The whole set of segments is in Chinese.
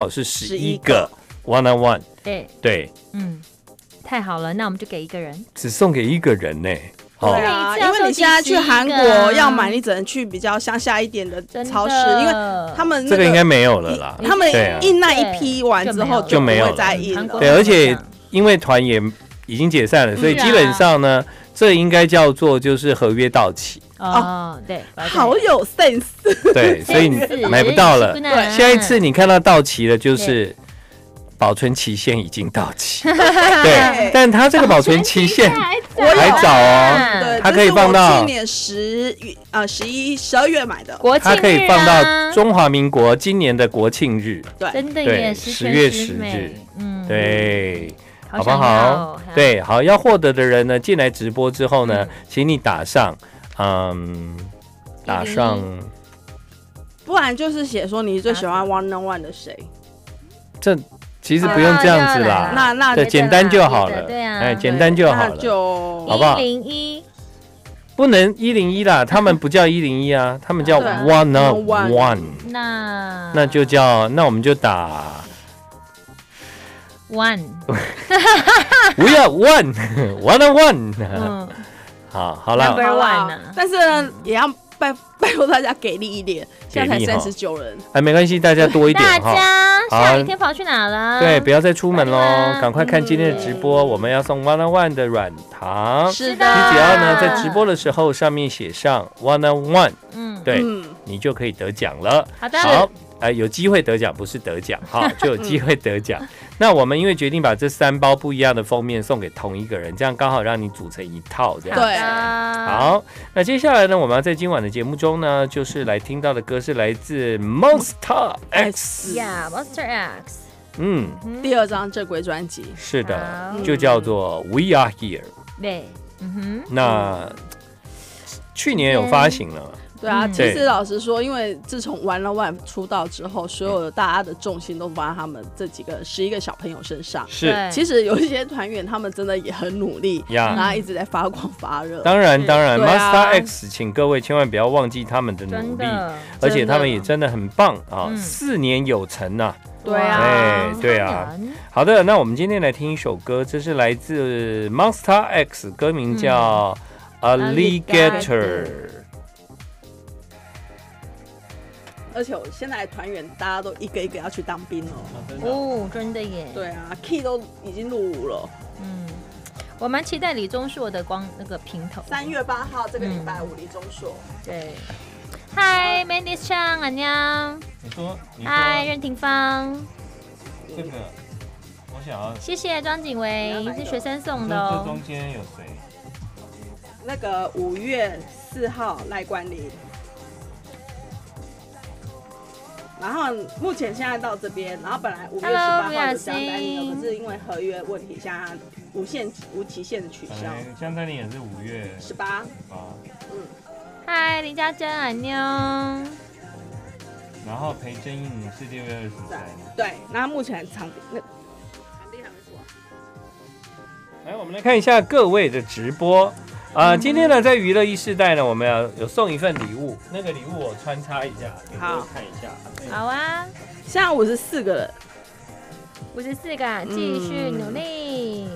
好是十一个 one on one，对，对，嗯，太好了，那我们就给一个人。只送给一个人呢。对哦，啊，因为你现在去韩国要买，你只能去比较乡下一点的超市，因为他们那这个应该没有了啦。他们印那一批完之后就没有了。对，而且因为团也已经解散了，所以基本上呢，这应该叫做就是合约到期。哦，对，好有 sense，对，所以你买不到了。对下一次你看到到期了，就是保存期限已经到期。对，但它这个保存期限还还早哦，对，它可以放到去年十月呃十一十二月买的，它可以放到中华民国今年的国庆日。对，真的十月十日，嗯，对，好不想好？对，好，要获得的人呢，进来直播之后呢嗯，请你打上，嗯，打上不然就是写说你最喜欢 One on One 的谁，这其实不用这样子啦啊，那那对，简单就好了，对啊。哎，简单就好了，就好不好？一零一。不能一零一啦，他们不叫一零一啊，他们叫对啊。one on one one，那。那就叫那我们就打 one，不要 one one on one，嗯好，好了 Number，好啦但是呢，也要拜拜托大家给力一点，现在才三十九人，哎，没关系，大家多一点大哈。家好。下雨天跑去哪了？对，不要再出门喽赶快看今天的直播，我们要送 one on one 的软糖。是是的。你只要呢？在直播的时候上面写上 one on one，嗯，对嗯，你就可以得奖了。好的，好，哎，有机会得奖，不是得奖哈，就有机会得奖。那我们因为决定把这三包不一样的封面送给同一个人，这样刚好让你组成一套这样。对。啊，好，那接下来呢，我们要在今晚的节目中呢，就是来听到的歌是来自 Monster X，，Yeah，Monster X，嗯，第二张正规专辑，是的，就叫做 We Are Here。对，嗯哼。那去年有发行了，对啊，嗯。其实老实说，因为自从玩了 One 出道之后，所有的大家的重心都放在他们这几个十一个小朋友身上，。是。其实有一些团员，他们真的也很努力，呀。然后一直在发光发热。当然，当然对啊，Monster X，请各位千万不要忘记他们的努力，而且他们也真的很棒啊，嗯。四年有成呐。对啊。哎对啊，好的，那我们今天来听一首歌，这是来自 Monster X，歌名叫嗯。Alligator。而且我现在的团员大家都一个一个要去当兵了。哦，真的耶，对啊，Key 都已经入伍了。嗯，我蛮期待李钟硕的光那个平头，三月八号这个礼嗯拜五，李钟硕。对。嗨，Mandy Chang， 안 녕。 你说，你嗨，任廷芳，这个，我想要谢谢庄景你维是学生送的哦中。间有谁？那个五月四号赖冠霖，然后目前现在到这边，然后本来五月十八号就江丹妮心的，可是因为合约问题，现在无限无期限的取消。江丹妮也是五月十八，嗯，嗨，林家珍，안 녕。 然后裴真英是六月二十三对，那目前场地那场地还没说。来，我们来看一下各位的直播。啊、嗯今天呢，在娱乐一世代呢，我们要有送一份礼物，那个礼物我穿插一下，给各位好看一下。好啊，现在五十四个了，五十四个，继续努力。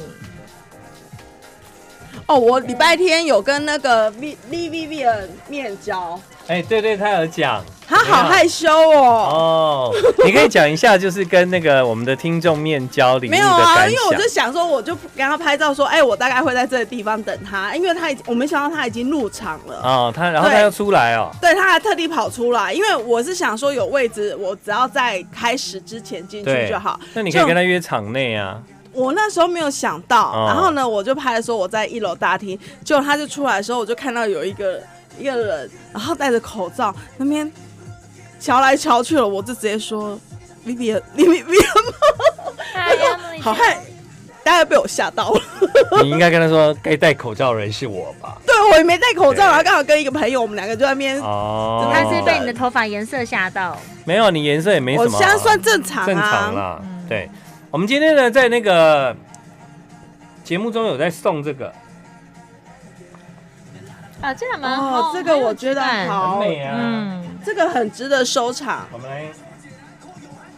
哦，我礼拜天有跟那个 V V V V 的面交，哎、对对，他有讲他好害羞哦。哦，你可以讲一下，就是跟那个我们的听众面交礼物的没有啊，因为我就想。想说，我就跟他拍照说，哎、我大概会在这个地方等他，因为他已我没想到他已经入场了。哦，他然后他对要出来哦，对，他还特地跑出来，因为我是想说有位置，我只要在开始之前进去就好。那你可以跟他约场内啊。我那时候没有想到，哦然后呢，我就拍的时候我在一楼大厅，结果他就出来的时候，我就看到有一个一个人，然后戴着口罩那边瞧来瞧去了，我就直接说：“Vivian，你 Vivian，嗨呀，好害，大概被我吓到了。你应该跟他说，该戴口罩的人是我吧？对我也没戴口罩，对然后刚好跟一个朋友，我们两个就在那边。哦，他是被你的头发颜色吓到。没有，你颜色也没什么啊，我现在算正常啊，正常啦。嗯对，我们今天呢，在那个节目中有在送这个，啊，这个蛮哦好，这个我觉得好很美啊。嗯，这个很值得收藏。我们来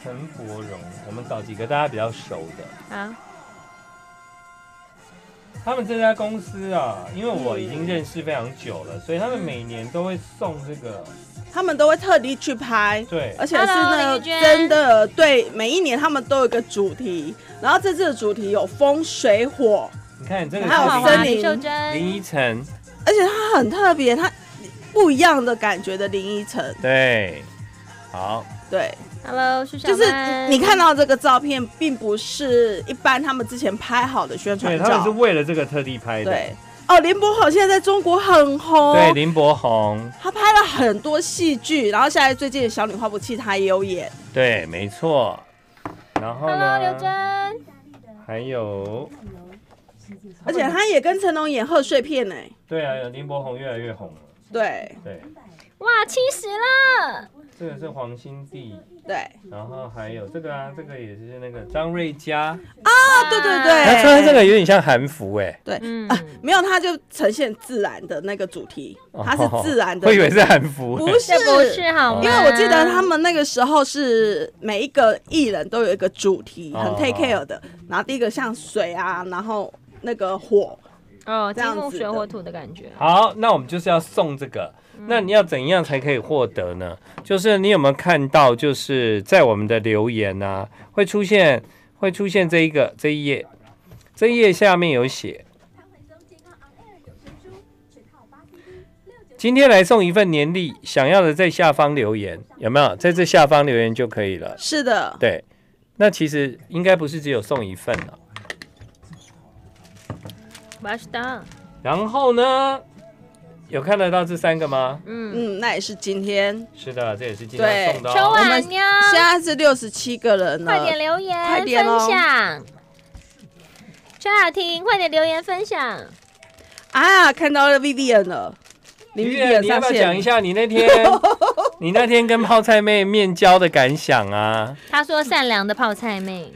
陈柏荣，我们找几个大家比较熟的。好，他们这家公司啊，因为我已经认识非常久了，所以他们每年都会送这个，他们都会特地去拍，对，而且是 Hello，那个林玉娟。真的对，每一年他们都有一个主题，然后这次的主题有风水火，你看这个还有是森林。华林秀林珍，林依晨，而且它很特别，它不一样的感觉的林依晨，对，好，对，Hello，就是你看到这个照片，并不是一般他们之前拍好的宣传对他们是照，为了这个特地拍的，对。哦，林柏宏现在在中国很红，对，林柏宏，他拍了很多戏剧，然后现在最近的《小女花不弃》他也有演，对，没错。然后 Hello，刘呢，真，还有，而且他也跟成龙演贺岁片呢。对啊，林柏宏越来越红了，对。对，哇，七十了，这个是黄心地，对。然后还有这个啊，这个也是那个张瑞佳，啊，对对对，他穿这个有点像韩服哎，对嗯。啊，没有，他就呈现自然的那个主题，他是自然的，哦我以为是韩服，不是。不是好吗？因为我记得他们那个时候是每一个艺人都有一个主题，很哦。take care 的。然后第一个像水啊，然后那个火，哦，金这样子水火土的感觉。好，那我们就是要送这个。那你要怎样才可以获得呢？就是你有没有看到，就是在我们的留言啊，会出现会出现这一个这一页，这一页下面有写，今天来送一份年历，想要的在下方留言，有没有？在这下方留言就可以了。是的，对，那其实应该不是只有送一份了。然后呢，有看得到这三个吗？嗯，嗯，那也是今天，是的，这也是今天送的秋哦。晚妞，现在是六十七个人快点。留言快点哦分享。邱雅婷，快点留言分享。啊，看到了 Vivian 了，林李月，Vivian 你要。不要讲一下你那天 你那天跟泡菜妹面交的感想啊？他说善良的泡菜妹，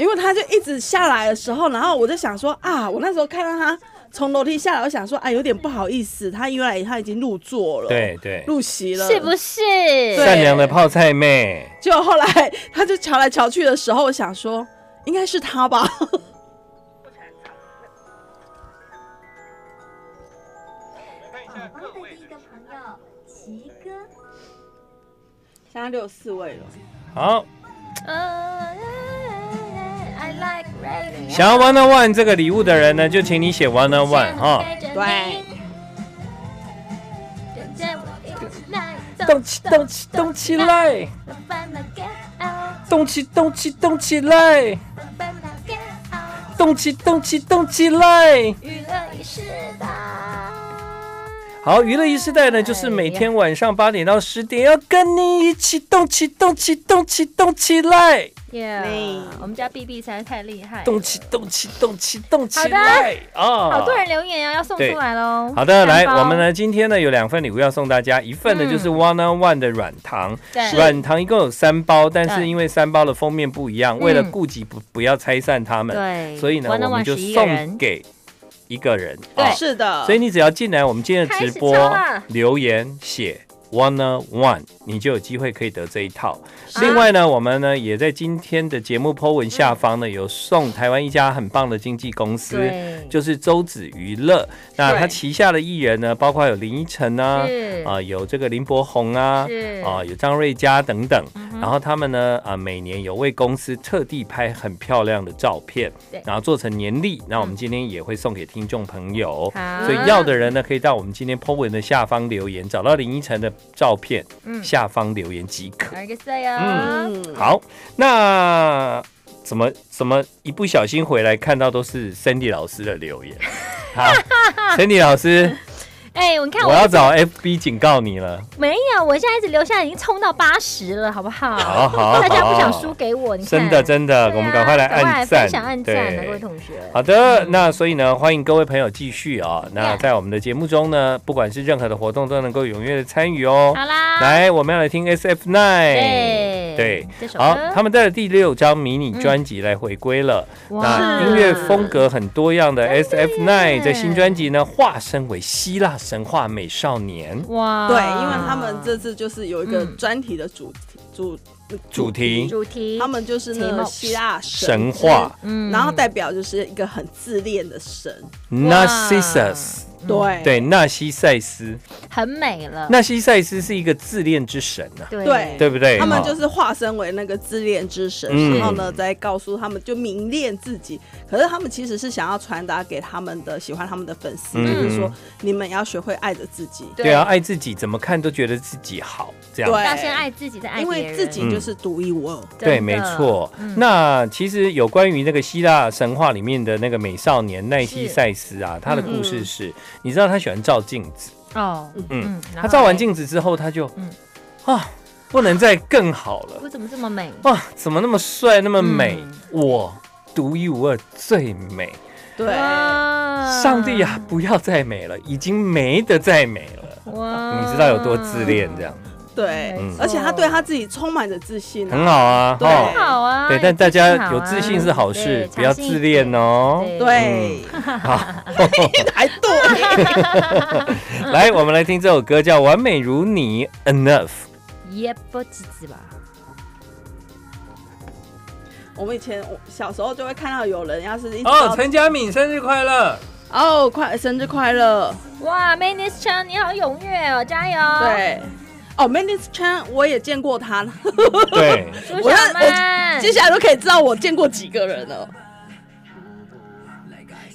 因为他就一直下来的时候，然后我就想说啊，我那时候看到他从楼梯下来，我想说啊，有点不好意思，他原来他已经入座了，，对对，入席了，是不是？善良的泡菜妹。结果后来他就瞧来瞧去的时候，我想说应该是他吧。宝宝的第一个朋友齐哥，现在六十四位了，好，想要 one on one 这个礼物的人呢，就请你写 one on one 哈。对，动起动起动起来，动起动起动起来，动起动起动起来。娱乐一时代。好，娱乐一时代呢，就是每天晚上八点到十点，要跟你一起动起动起动起动起来，Yeah，我们家 B B 实在太厉害，动起动起动起动起好的。来啊！好多人留言啊，要送出来喽。好的，来，我们呢今天呢有两份礼物要送大家，一份呢嗯。就是 One on One 的软糖，对。软糖一共有三包，但是因为三包的封面不一样，嗯为了顾及不不要拆散他们，对，所以呢 One on 我们就11个人送给一个人。对。啊是的，所以你只要进来我们今天的直播留言写 One on One，你就有机会可以得这一套。啊另外呢，我们呢也在今天的节目 po 文下方呢有送台湾一家很棒的经纪公司。就是周子娱乐，那他旗下的艺人呢，包括有林依晨啊，是。啊、有这个林柏宏啊，是。啊、有张瑞佳等等。嗯然后他们呢，啊、每年有为公司特地拍很漂亮的照片，然后做成年历。那我们今天也会送给听众朋友，所以要的人呢，可以到我们今天 po 文的下方留言，找到林依晨的照片，嗯下方留言即可。嗯，好，那怎么怎么一不小心回来看到都是 Cindy 老师的留言？好，Cindy 老师，哎，你看我要找 FB 警告你了。没有，我现在一直留下已经冲到八十了，好不好？好好大家不想输给我，你看真的真的，啊我们赶快来按赞，分享按赞的，各位。同学。好的，那所以呢，欢迎各位朋友继续啊、那在我们的节目中呢，不管是任何的活动都能够踊跃的参与哦。好啦，来，我们要来听 SF Nine。对对，这首好，他们带了第六张迷你专辑来回归了。那音乐风格很多样的 SF Nine 在新专辑呢，化身为希腊神话美少年。哇，对，因为他们这次就是有一个嗯。专题的主主主题。主题，他们就是那个希腊神话。嗯。然后代表就是一个很自恋的神，Narcissus，对。对，纳西塞斯，很美了，纳西塞斯是一个自恋之神啊，对。对。对不对？他们就是化身为那个自恋之神，嗯。然后呢，再告诉他们就迷恋自己。可是他们其实是想要传达给他们的喜欢他们的粉丝，嗯。就是说你们要学会爱着自己，对。啊，爱自己，怎么看都觉得自己好，这样。对。要先爱自己，再爱因别人，为自己就是独一无二。对，没错。嗯。那其实有关于那个希腊神话里面的那个美少年奈西塞斯啊，他的故事是，你知道他喜欢照镜子，哦，嗯，他照完镜子之后，他就嗯。啊，不能再更好了。我怎么这么美？哇，怎么那么帅，那么美，嗯。我独一无二，最美。对，上帝呀，不要再美了，已经没得再美了。哇。你知道有多自恋这样，对嗯，而且他对他自己充满着自信很啊。好啊，很好啊，对，但大家有自信是好对事，不要自恋哦。对对，好，还对，来，我们来听这首歌，叫《完美如你》，Enough。也不几次吧？我们以前我小时候就会看到有人要是一哦，到陈佳敏生日快乐！哦，快生日快乐，哇 m a n i s Chan 你好踊跃哦，加油！，对。哦 m a n i s Chan 我也见过他，对，我我，接下来都可以知道我见过几个人了。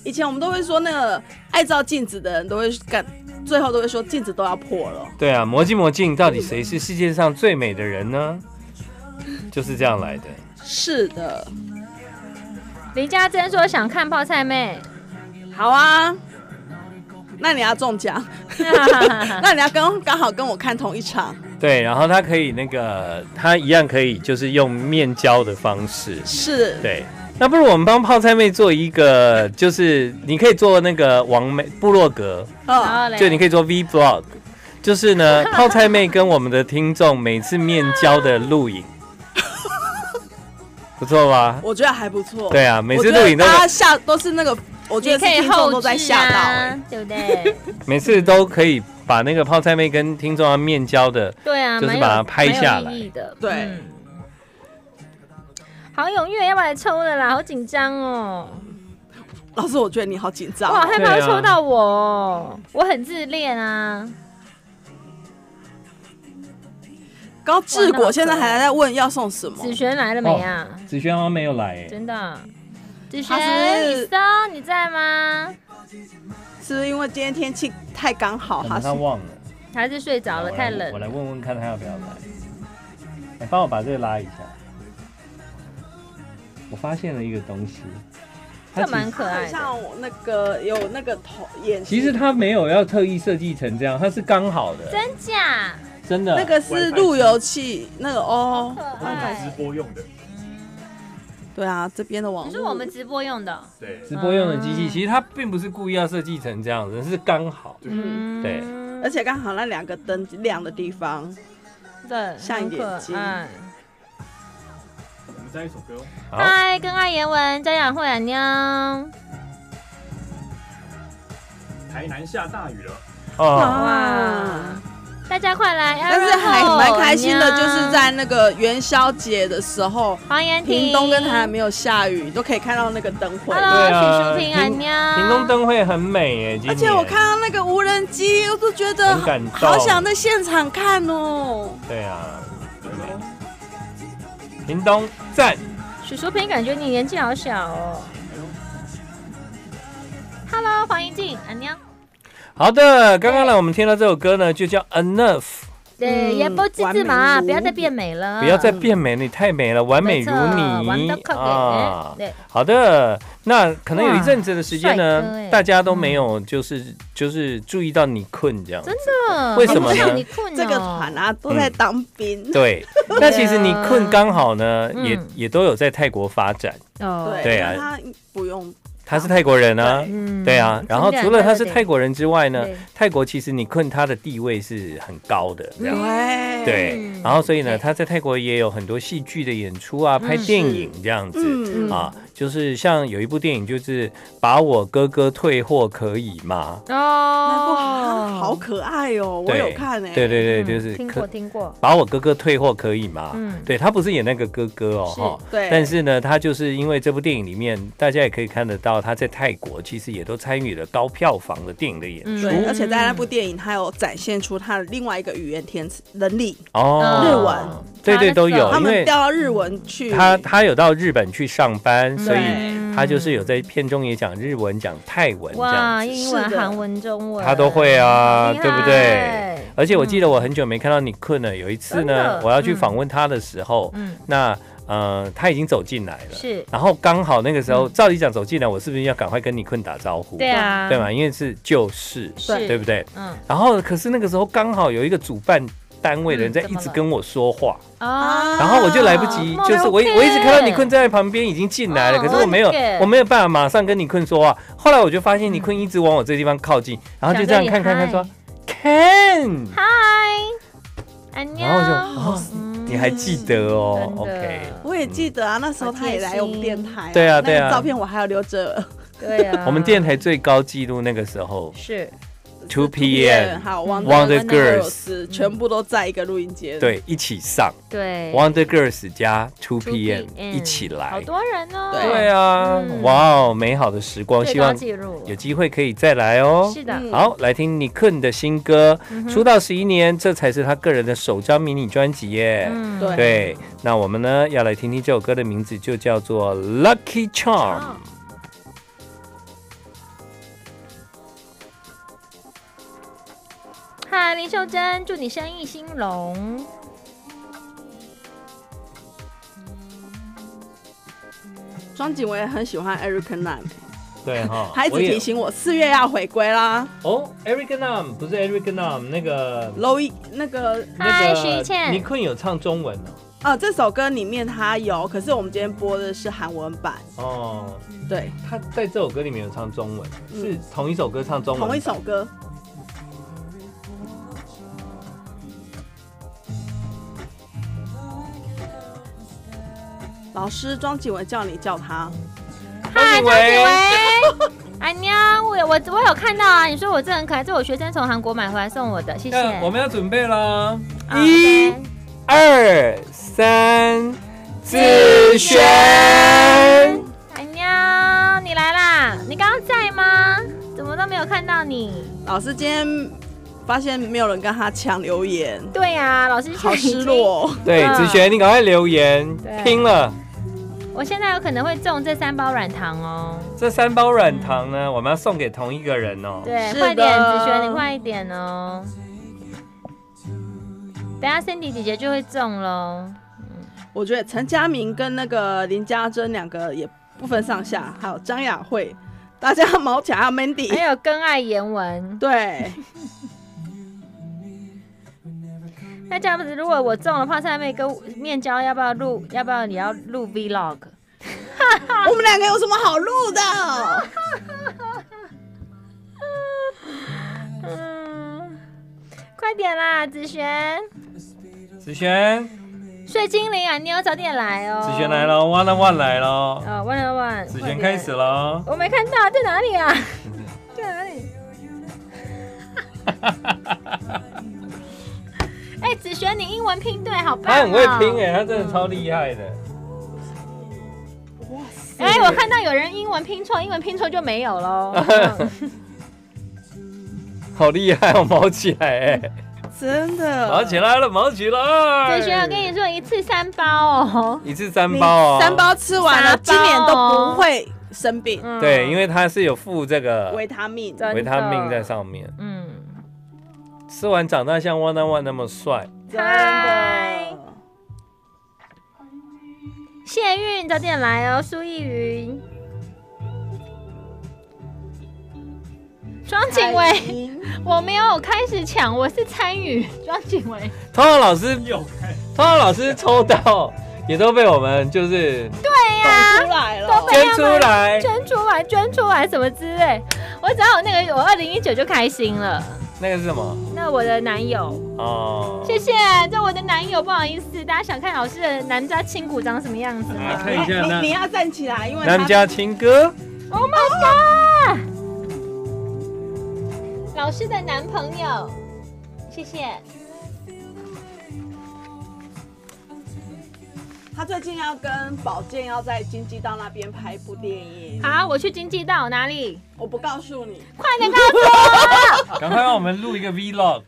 以前我们都会说，那个爱照镜子的人都会干，最后都会说镜子都要破了。对啊，魔镜魔镜，到底谁是世界上最美的人呢？就是这样来的。是的，林家珍说想看泡菜妹，好啊，那你要中奖，那你要跟刚好跟我看同一场。对，然后他可以那个，他一样可以就是用面交的方式。是，对，那不如我们帮泡菜妹做一个，就是你可以做那个王美部落格，哦，就你可以做 V blog，就是呢，泡菜妹跟我们的听众每次面交的录影，不错吧？我觉得还不错。对啊，每次录影都大家吓都是那个，我觉得可以后都在置吓到、啊欸。，对不对？每次都可以把那个泡菜妹跟听众要面交的，对啊，就是把它拍下来的，对嗯好踊跃，要不要来抽了啦？好紧张哦！老师，我觉得你好紧张我好哦。害怕会对啊抽到我哦，我很自恋啊。刚刚志果现在还在问要送什么，子璇来了没啊？子璇好像没有来，真的，子他璇，是你搜你在吗？是不是因为今天天气太刚好？可他是能他忘了。还是睡着了？太冷我。来问问看他要不要来。来，帮我把这个拉一下。我发现了一个东西，它这蛮可爱的。像我那个有那个头眼，其实它没有要特意设计成这样，它是刚好的，真假？真的。那个是路由器，那个哦。直播用的，对啊，这边的网络是我们直播用的？对，直播用的机器，嗯。其实它并不是故意要设计成这样子，是刚好。嗯，对。而且刚好那两个灯亮的地方，对，像眼睛我们再一首歌哦，嗨，跟爱言文，家养会안 녕。 台南下大雨了，哦，哇，大家快来！但是还蛮开心的，就是在那个元宵节的时候，屏东跟台南没有下雨，都可以看到那个灯会。Hello，许淑平，安娘。屏东灯会很美诶，而且我看到那个无人机，我都觉得好想在现场看哦。对啊。屏东赞。许淑平，感觉你年纪好小哦。Hello，黄彦静，安娘。好的，刚刚呢，我们听到这首歌呢，就叫 Enough，对，嗯也不自自嘛，不要再变美了，不要再变美，你太美了，完美如你。啊。对，好的，那可能有一阵子的时间呢欸，大家都没有就是就是注意到你困这样。真的。为什么呢？你困哦。这个团啊，都在当兵。对，那其实你困刚好呢，嗯。也也都有在泰国发展。哦，对，啊。他不用他是泰国人啊，嗯对啊。然后除了他是泰国，人之外呢，泰国其实你困他的地位是很高的，这样。对。然后所以呢，他在泰国也有很多戏剧的演出啊，拍电影这样子。嗯。啊，就是像有一部电影，就是把我哥哥退货可以吗？那部哦，好可爱哦，我有看诶。对对对，嗯就是听过听过，把我哥哥退货可以吗？嗯对他不是演那个哥哥哦，哈。对，但是呢，他就是因为这部电影里面，大家也可以看得到，他在泰国其实也都参与了高票房的电影的演嗯出。对，而且在那部电影，他有展现出他的另外一个语言天赋能力，哦，日文对对都有，他们因为调到日文去。他他有到日本去上班，所以嗯他就是有在片中也讲日文、讲泰文这样哇，英文、韩文、中文，他都会啊，对不对？而且我记得我很久没看到你困了，有一次呢，我要去访问他的时候，嗯，那呃他已经走进来了，是，然后刚好那个时候，照理讲走进来，我是不是要赶快跟你困打招呼？对啊，对嘛？因为是旧事，是。对不对？嗯，然后可是那个时候刚好有一个主办单位的人在一直跟我说话，哦，然后我就来不及，哦就是我我一直看到你困在旁边已经进来了，哦可是我没有我没有办法马上跟你困说话。后来我就发现你困一直往我这个地方靠近，然后就这样看看看说 Ken，嗨，安，然后我就你还记得哦？OK，我也记得啊，那时候他也来我们电台、对啊对啊。那个照片我还要留着。对啊，我们电台最高纪录那个时候。是 Two PM 还有 Wonder Wonder Girls 全部都在一个录音间。，对一起上。对。Wonder Girls 加 Two PM 一起来。好来，多人哦，对对啊。嗯，哇哦，美好的时光，希望有机会可以再来哦。是的，嗯。好，来听尼克的新歌，出道十一年，这才是他个人的首张迷你专辑耶。对，那我们呢要来听听这首歌的名字，就叫做《Lucky Charm》。嗨，林秀珍，祝你生意兴隆。庄景我也很喜欢 Eric Nam，对哈他一直提醒我四月要回归啦。哦，Eric Nam 不是 Eric Nam 那个 Low 一那个嗨那徐倩尼坤有唱中文呃，这首歌里面他有，可是我们今天播的是韩文版。哦。哦，对，他在这首歌里面有唱中文，嗯是同一首歌唱中文。同一首。歌。老师庄景文叫你叫他，嗨，庄景张景维维，安妞，我有我我有看到啊，你说我这很可爱，这我学生从韩国买回来送我的，谢谢。那我们要准备了，啊一二三，子璇。安妞，你来啦！你刚刚在吗？怎么都没有看到你？老师今天发现没有人跟他抢留言，对呀、老师好失。落哦。对，嗯子璇，你赶快留言，拼了。我现在有可能会中这三包软糖哦。这三包软糖呢，我们要送给同一个人哦。对，快点，的子璇，你快一点哦。等下 Cindy 姐姐就会中喽。我觉得陈佳明跟那个林家珍两个也不分上下，还有张雅慧，大家毛起来，还有 Mandy，还有更爱颜文，对，那这样子，如果我中的话，上面一个面交要不要录？要不要你要录 Vlog？我们两个有什么好录的？嗯，快点啦，子璇，子璇，睡精灵啊，你要早点来哦。子璇来。了，one on one 来了，哦，one on one。子璇开始了哦。我没看到，在哪里啊？在哪里？哎、子璇，你英文拼对，好棒、哦！他很会拼哎，他真的超厉害的。哇塞哎、我看到有人英文拼错，英文拼错就没有喽。嗯 好厉害哦，毛起来哎，真的，毛起来了，毛起来。子璇，我跟你说，一次三包哦。一次三包哦，三包吃完了，今年都不会生病，嗯对，因为它是有附这个维他命。维他命在上面，嗯，吃完长大像 one on one 那么帅。真嗨的，谢运早点来哦，苏逸云。庄景海维，英我没有开始抢，我是参与。庄景伟，通常老师，有看通常老师抽到也都被我们就是对呀、出来了，都被捐出来，捐出来，捐出来，什么之类。我只要有那个，我二零一九就开心了。那个是什么？那我的男友，哦，谢谢，这我的男友，不好意思，大家想看老师的男家亲骨长什么样子来吗看一下那你你要站起来，因为他南家情歌，？Oh my god！老师的男朋友，谢谢。他最近要跟宝剑要在金鸡道那边拍一部电影，好，我去经济道哪里？我不告诉你。快点告诉我。赶快让我们录一个 vlog。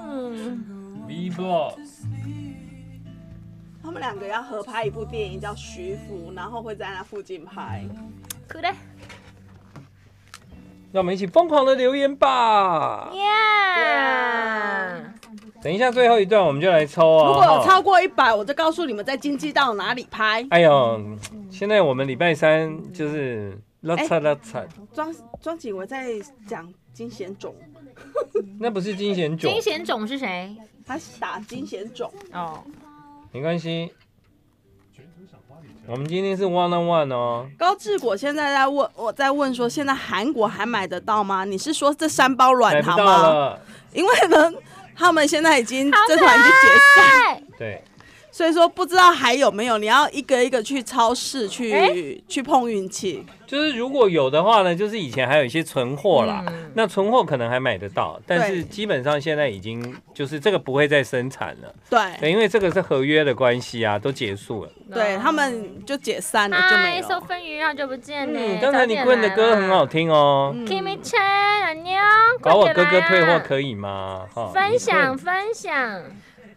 嗯，vlog，他们两个要合拍一部电影叫《徐福》，然后会在那附近拍。酷的，让我们一起疯狂的留言吧。耶！等一下最后一段我们就来抽哦。如果有超过一百，我就告诉你们在金鸡道哪里拍。哎呦，现在我们礼拜三就是拉擦拉擦，庄庄景我在讲金贤种，那不是金贤种金，贤种是谁？他打金贤种。哦，没关系。我们今天是 one on one 哦，高志果现在在问，我在问说，现在韩国还买得到吗？你是说这三包买不到软糖吗？了。因为呢，他们现在已经这团已经解散，哎，对，所以说不知道还有没有，你要一个一个去超市去、哎？去碰运气。就是如果有的话呢，就是以前还有一些存货啦，嗯。那存货可能还买得到，但是基本上现在已经就是这个不会再生产了，对。对，因为这个是合约的关系啊，都结束了。对，他们就解散了，就没嗨，了。收分鱼好久不见呢。嗯，刚才你问的歌很好听哦，嗯。Kimi Chan，安妞，搞我哥哥退货可以吗？哈。分享分享。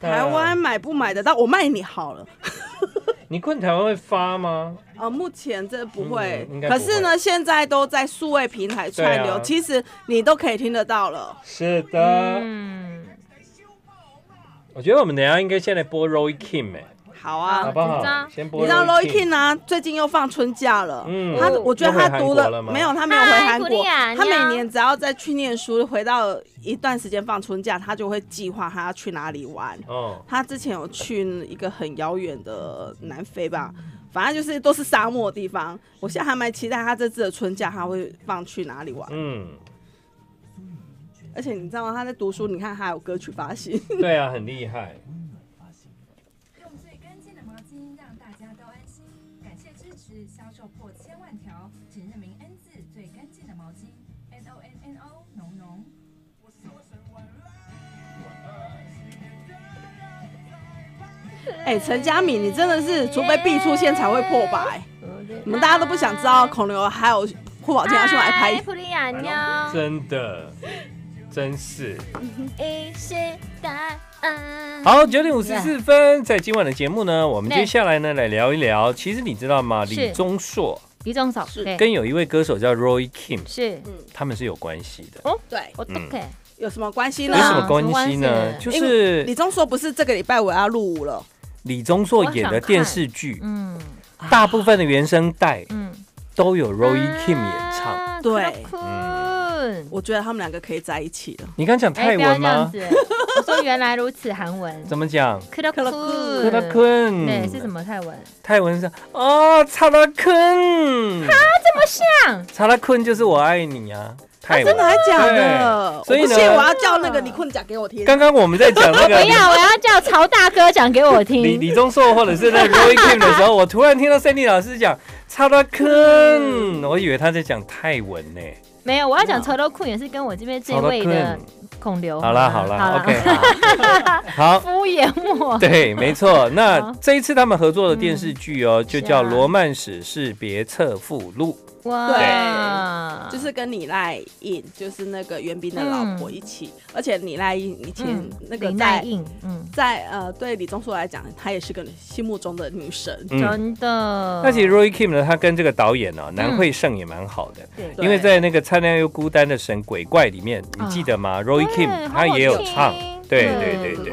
困台湾买不买得到？我卖你好了。你困台湾会发吗？呃，目前这不会，嗯不会可是呢，现在都在数位平台串流，啊其实你都可以听得到了。是的，嗯，我觉得我们等下应该先来播 Roy Kim 哎，好啊，好不好你知道 Roy King 啊，最近又放春假了。嗯他我觉得他读了没有，他没有回韩国。他每年只要在去念书，回到一段时间放春假，他就会计划他要去哪里玩。哦，他之前有去一个很遥远的南非吧，反正就是都是沙漠的地方。我现在还蛮期待他这次的春假他会放去哪里玩。嗯，而且你知道吗？他在读书，你看他还有歌曲发行。对啊，很厉害。哎、陈佳敏，你真的是除非必出现才会破百。我们大家都不想知道孔刘还有霍宝健要去哪里拍。普利亚妞，真的，真是。一些答案。好，九点五十四分，在今晚的节目呢，我们接下来呢来聊一聊。其实你知道吗？李钟硕李宗硕是跟有一位歌手叫 Roy Kim，是他们是有关系的。哦对，我都嗯可以。有什么关系呢？有什么关系呢？就是李宗硕不是这个礼拜我要入伍了，李钟硕演的电视剧，嗯。大部分的原声带嗯，都有 Roy Kim 演唱。啊对嗯。我觉得他们两个可以在一起了。你刚讲泰文吗？我说原来如此，韩文。怎么讲？克拉克拉坤，克拉坤，对，是什么泰文？泰文是哦，查拉坤，这么像，查拉坤就是我爱你啊，泰文。真的还假的？所以呢我要叫那个李坤讲给我听。刚刚我们在讲那个 不要，我要叫曹大哥讲给我听。李李宗硕或者是那个 Roy Kim 的时候，我突然听到 Sandy 老师讲查拉坤，我以为他在讲泰文呢。没有，我要讲曹大坤也是跟我这边这位的孔刘。好啦好啦 o k 好。敷衍我。对，没错。那这一次他们合作的电视剧哦，就叫《罗曼史士别册附录》。哇，就是跟李赖印，就是那个袁彬的老婆一起，而且李赖印以前嗯那个在印，嗯，在呃对李钟硕来讲，她也是个心目中的女神。嗯，真的。那其实 Roy Kim 呢，他跟这个导演呢、南惠胜也蛮好的，对对。因为在那个《灿烂又孤单的神鬼怪》里面，你啊记得吗？Roy 对 Kim 好他也有唱，对对对对。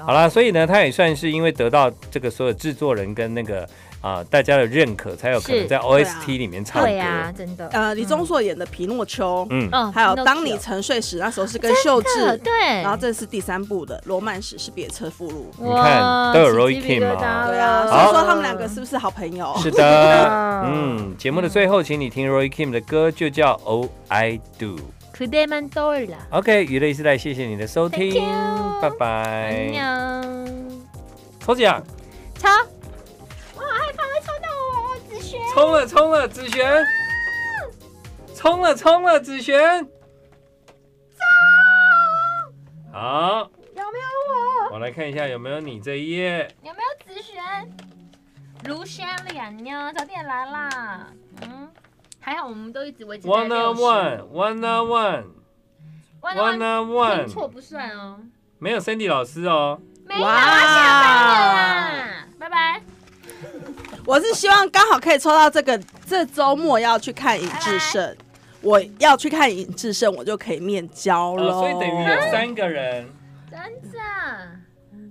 好啦，所以呢，他也算是因为得到这个所有制作人跟那个啊，大家的认可才有可能在 OST 里面唱歌。对呀，真的。呃，李钟硕演的《皮诺丘》，嗯，还有《当你沉睡时》，那时候是跟秀智对。然后这是第三部的《罗曼史》，是《别车附录》。看，都有 Roy Kim 嘛！对啊，所以说他们两个是不是好朋友？是的。嗯，节目的最后，请你听 Roy Kim 的歌，就叫《Oh I Do》。OK，娱乐时代，谢谢你的收听，拜拜。抽。小姐，冲了，冲了，紫璇，冲了，冲了，紫璇，好，有没有我？我来看一下有没有你这一页。有没有紫璇？卢香丽安 녕， 早点来啦。嗯，还好我们都一直维持在 One 六 on 十 one，one on one，one one on one，听错不算哦。没有 Cindy 老师哦。没有，下班了啦，拜拜。我是希望刚好可以抽到这个，这周末要去看尹志胜，我要去看尹志胜，我就可以面交了。哦，所以等于有三个人，真的？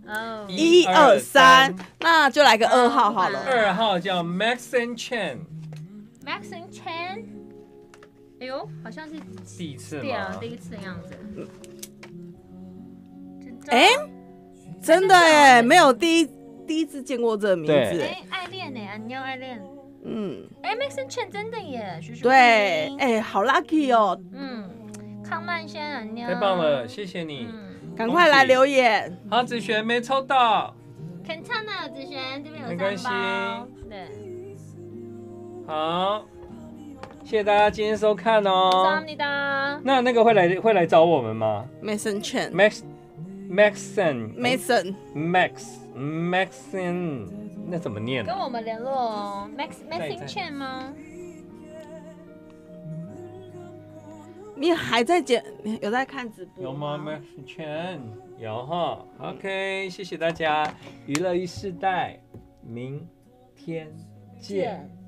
哦，一二三，那就来个二号好了。二号叫 Maxon Chen，Max and Chen。哎呦，好像是第一次对啊，第？一次的样子。真的哎真的哎，没有第一第一次见过这个名字。哎、爱恋呢、欸，妞爱恋。嗯，哎、欸、，Max Chen 真的耶，叔叔。对，哎、好 lucky 哦。嗯，康曼轩生，你太棒了，谢谢你。赶、快来留言。好，子璇没抽到。肯唱的子璇这边有没关系。对。好，谢谢大家今天收看哦。那那个会来会来找我们吗？Max Chen。？Max Maxon Mason，Max Maxon，那怎么念跟呢？我们联络哦，Max 在 Maxing 在 Chen 吗？你还在剪？有在看直播有吗？Max Chen 有哈。OK，谢谢大家，娱乐一世代，明天见。见。